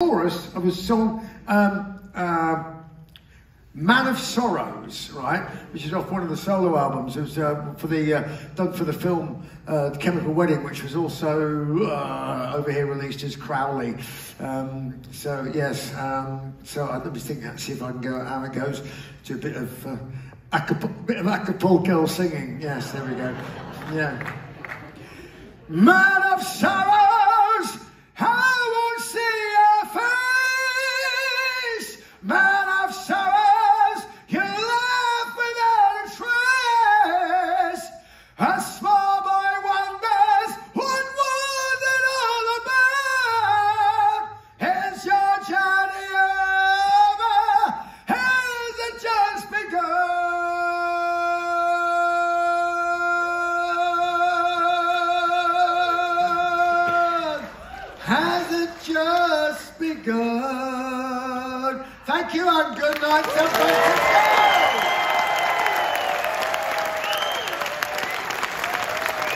chorus of a song, um, uh, Man of Sorrows, right, which is off one of the solo albums. It was uh, for the uh, done for the film uh, The Chemical Wedding, which was also uh, over here released as Crowley. Um, so yes, um, so uh, let me think, see if I can go how it goes to a bit of uh, acap- bit of Acapulco singing. Yes, there we go. Yeah. Man of Sorrows, just begun? Thank you and good night, San Francisco.